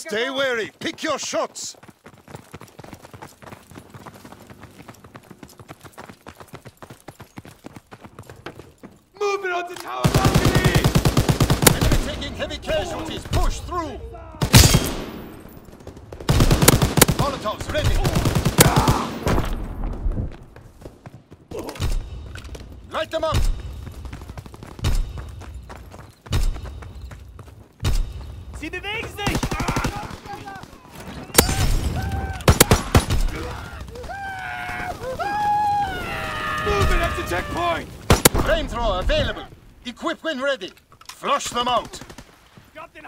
Stay wary. Pick your shots. Movement on the tower balcony! Enemy taking heavy casualties. Push through. Molotovs ready. Light them up. Sie bewegen sich! Movement at the checkpoint! Flamethrower available. Equip when ready. Flush them out. Got den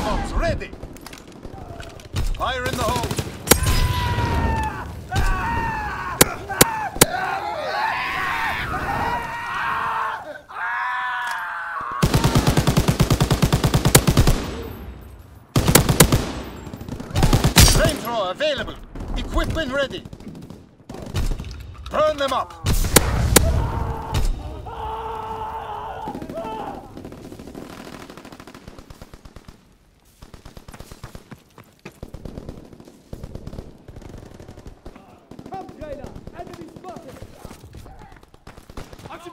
Bombs ready. Fire in the hole. Flamethrower available. Equip when ready. Burn them up. Come, trailer! Enemy spotted!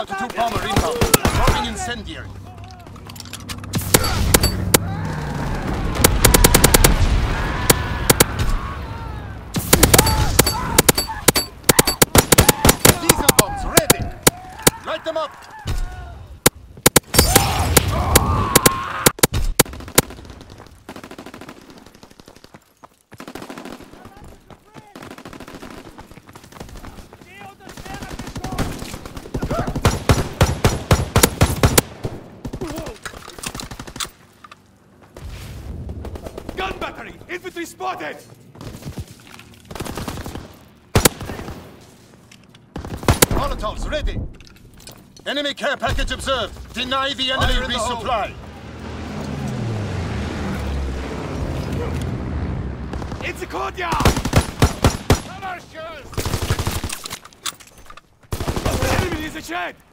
Low altitude bomber inbound. Throwing incendiary. Diesel bombs ready. Light them up. Infantry spotted! Molotovs ready. Enemy care package observed. Deny the enemy Fire in the resupply. It's a courtyard! Enemy Garbage head! Enemy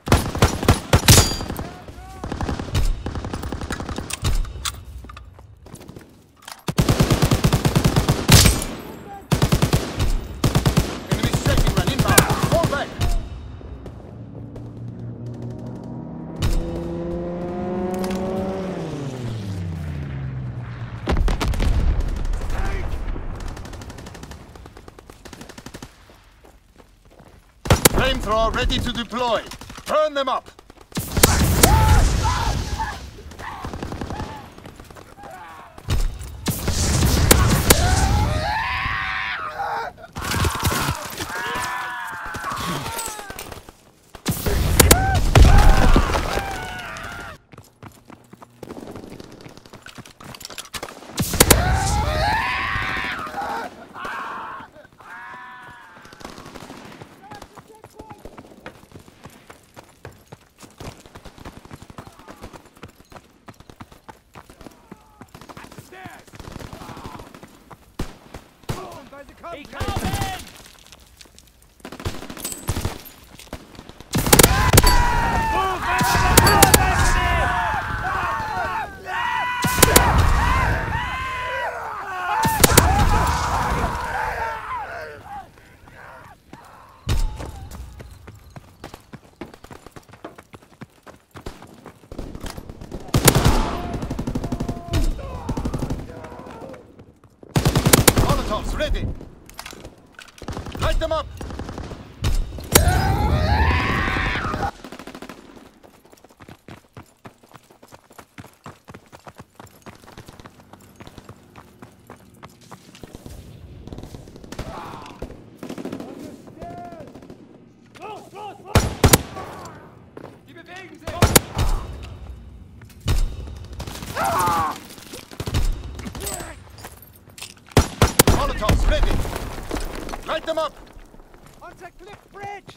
Flamethrower ready to deploy. Burn them up. Stairs! Komme! Molotovs ready. Sich! Molotovs ready. Light them up. Cliff bridge!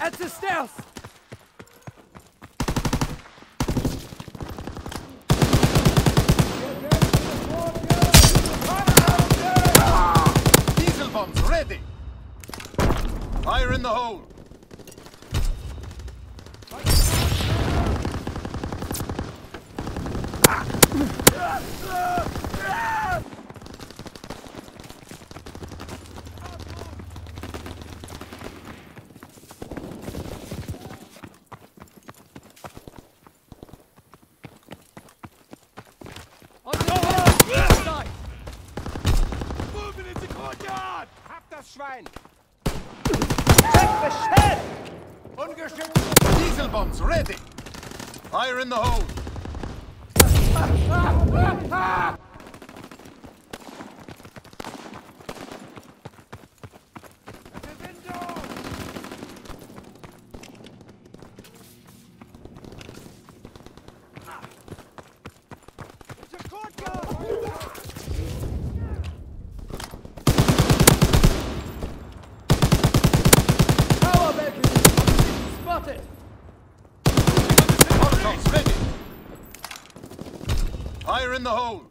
At the stairs! Diesel bombs ready. Fire in the hole. Moving Bombs ready. Fire in the hole. Zur Courtyard! Molotovs ready. In the hole.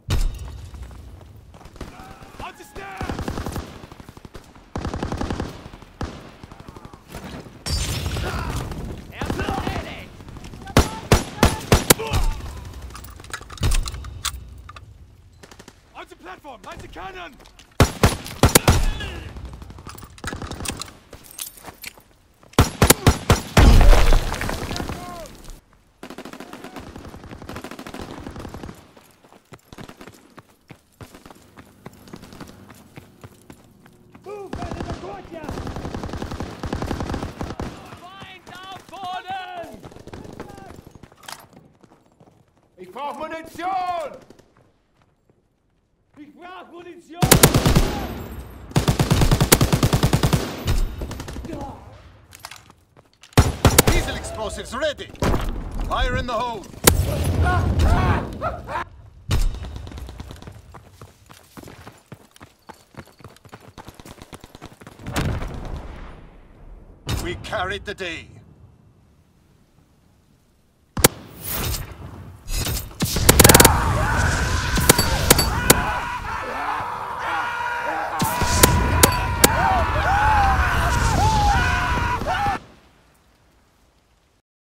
Cannon! Move into the courtyard! Feind auf Boden! Ich brauche Munition! Ich brauch Munition! Diesel explosives ready. Fire in the hole. We carried the day.